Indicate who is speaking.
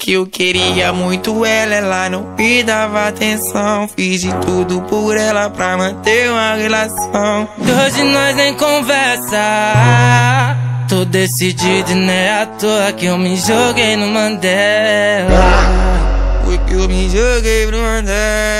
Speaker 1: Que eu queria muito ela, ela não me dava atenção. Fiz de tudo por ela pra manter uma relação.
Speaker 2: Hoje nós nem conversa. Tô decidido e não é à toa que eu me joguei no Mandela.
Speaker 1: Foi que eu me joguei no Mandela.